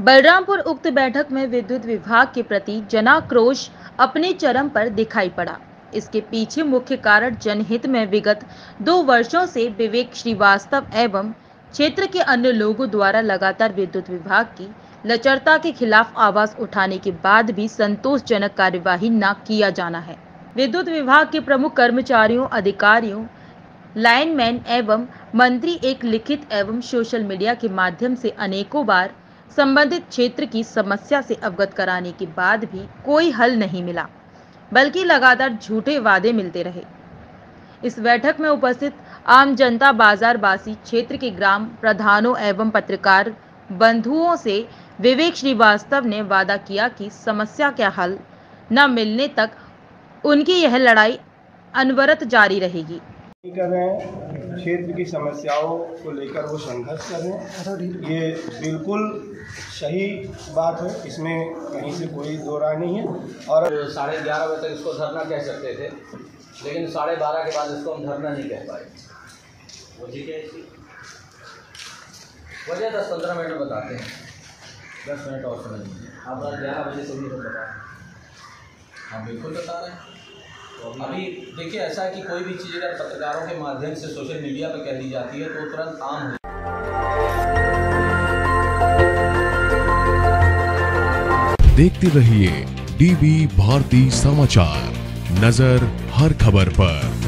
बलरामपुर उक्त बैठक में विद्युत विभाग के प्रति जनाक्रोश अपने चरम पर दिखाई पड़ा। इसके पीछे मुख्य कारण जनहित में विगत दो वर्षों से विवेक श्रीवास्तव एवं क्षेत्र के अन्य लोगों द्वारा लगातार विद्युत विभाग की लचरता के खिलाफ आवाज़ उठाने के बाद भी संतोषजनक कार्यवाही न किया जाना है। विद्युत विभाग के प्रमुख कर्मचारियों, अधिकारियों, लाइनमैन एवं मंत्री एक लिखित एवं सोशल मीडिया के माध्यम से अनेकों बार संबंधित क्षेत्र की समस्या से अवगत कराने के बाद भी कोई हल नहीं मिला, बल्कि लगातार झूठे वादे मिलते रहे। इस बैठक में उपस्थित आम जनता बाज़ार बासी क्षेत्र के ग्राम प्रधानों एवं पत्रकार बंधुओं से विवेक श्रीवास्तव ने वादा किया कि समस्या का हल न मिलने तक उनकी यह लड़ाई अनवरत जारी रहेगी। कर रहे हैं क्षेत्र की समस्याओं को लेकर वो संघर्ष कर रहे हैं। ये बिल्कुल सही बात है, इसमें कहीं से कोई दो राय नहीं है। और साढ़े ग्यारह बजे तक इसको धरना कह सकते थे, लेकिन साढ़े बारह के बाद इसको हम धरना नहीं कह पाए। वजह दस पंद्रह मिनट में बताते हैं। दस मिनट और समझ लीजिए। आप ग्यारह बजे से भी तो बता हाँ। बिल्कुल बता रहे हैं। अभी देखिए, ऐसा है कि कोई भी चीज़ अगर पत्रकारों के माध्यम से सोशल मीडिया पर कह दी जाती है तो तुरंत आम हो देखते रहिए डीवी भारती समाचार, नज़र हर खबर पर।